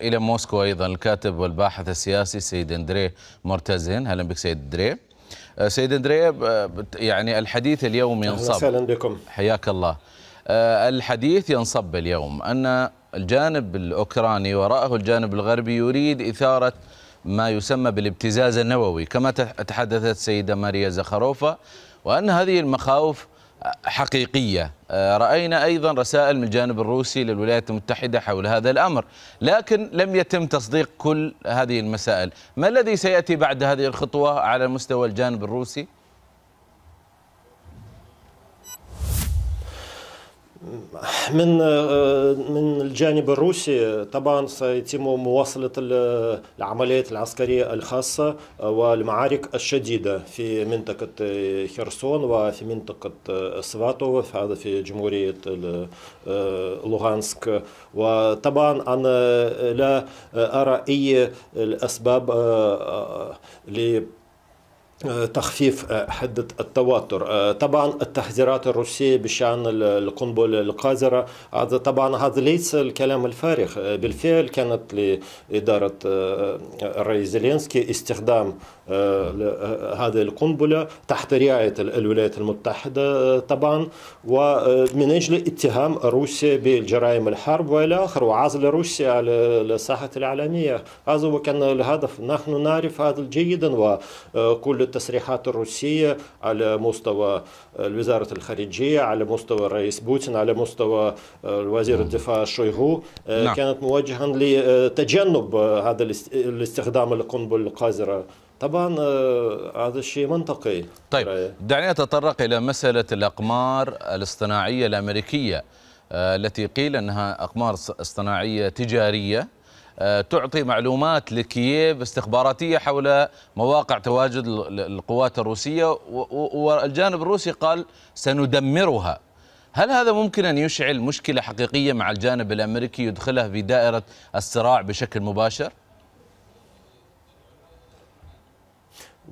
إلى موسكو أيضا الكاتب والباحث السياسي سيد اندري مرتزين. أهلا بك سيد اندري آه، سيد اندري يعني الحديث اليوم ينصب. أهلا بكم. حياك الله. آه، الحديث ينصب اليوم أن الجانب الأوكراني وراءه الجانب الغربي يريد إثارة ما يسمى بالابتزاز النووي كما تحدثت السيده ماريا زخاروفا وأن هذه المخاوف حقيقية آه، رأينا أيضا رسائل من الجانب الروسي للولايات المتحدة حول هذا الأمر لكن لم يتم تصديق كل هذه المسائل ما الذي سيأتي بعد هذه الخطوة على مستوى الجانب الروسي؟ من من الجانب الروسي طبعا سيتم مواصلة العمليات العسكرية الخاصة والمعارك الشديدة في منطقة خرسون وفي منطقة سفاتوف هذا في جمهورية لوغانسك. وطبعا أنا لا أرى أي الأسباب تخفيف حدة التوتر طبعا التحذيرات الروسية بشأن القنبلة القذرة هذا طبعا هذا ليس الكلام الفارغ. بالفعل كانت لإدارة الرئيس زيلينسكي استخدام هذه القنبلة تحت رعاية الولايات المتحدة طبعا. ومن أجل اتهام روسيا بالجرائم الحرب والى اخره وعزل روسيا على الساحة العالمية. هذا كان الهدف. نحن نعرف هذا جيدا وكل التصريحات الروسية على مستوى وزارة الخارجية على مستوى الرئيس بوتين على مستوى وزير الدفاع شويغو نعم. كانت موجهة لتجنب هذا الاستخدام القنبلة القذرة. طبعا هذا الشيء منطقي. طيب دعني أتطرق إلى مسألة الأقمار الاصطناعية الأمريكية التي قيل أنها أقمار اصطناعية تجارية. تعطي معلومات لكييف استخباراتية حول مواقع تواجد القوات الروسية والجانب الروسي قال سندمرها هل هذا ممكن أن يشعل مشكلة حقيقية مع الجانب الأمريكي يدخلها في دائرة الصراع بشكل مباشر؟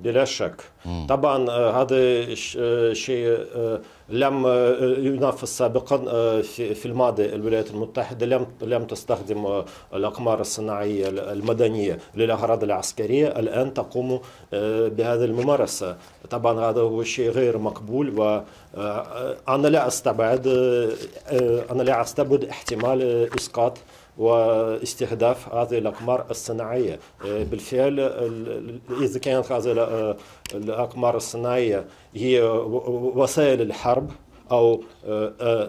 بلا شك. طبعا هذا شيء لم ينفذ سابقا في الماضي الولايات المتحدة لم لم تستخدم الأقمار الصناعية المدنية للأغراض العسكرية. الآن تقوم بهذه الممارسة. طبعا هذا هو شيء غير مقبول وأنا لا أستبعد أنا لا أستبعد احتمال إسقاط واستهداف هذه الأقمار الصناعية. بالفعل إذا كانت هذه الأقمار الصناعية هي وسائل الحرب أو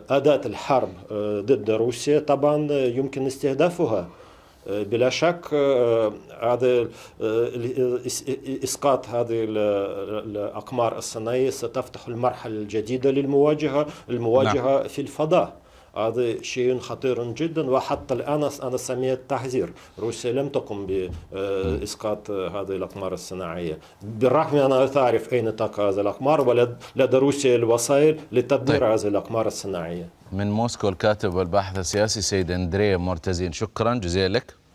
أداة الحرب ضد روسيا طبعا يمكن استهدافها. بلا شك هذا إسقاط هذه الأقمار الصناعية ستفتح المرحلة الجديدة للمواجهة المواجهة نعم. في الفضاء. هذا شيء خطير جدا وحتى الآن أنا سميت تحذير روسيا لم تقم بإسقاط هذه الأقمار الصناعية. بالرغم انها تعرف أين تقع هذه الأقمار ولدى روسيا الوسائل لتدمير طيب. هذه الأقمار الصناعية. من موسكو الكاتب والباحث السياسي سيد اندري مرتزين شكرا جزيلا لك.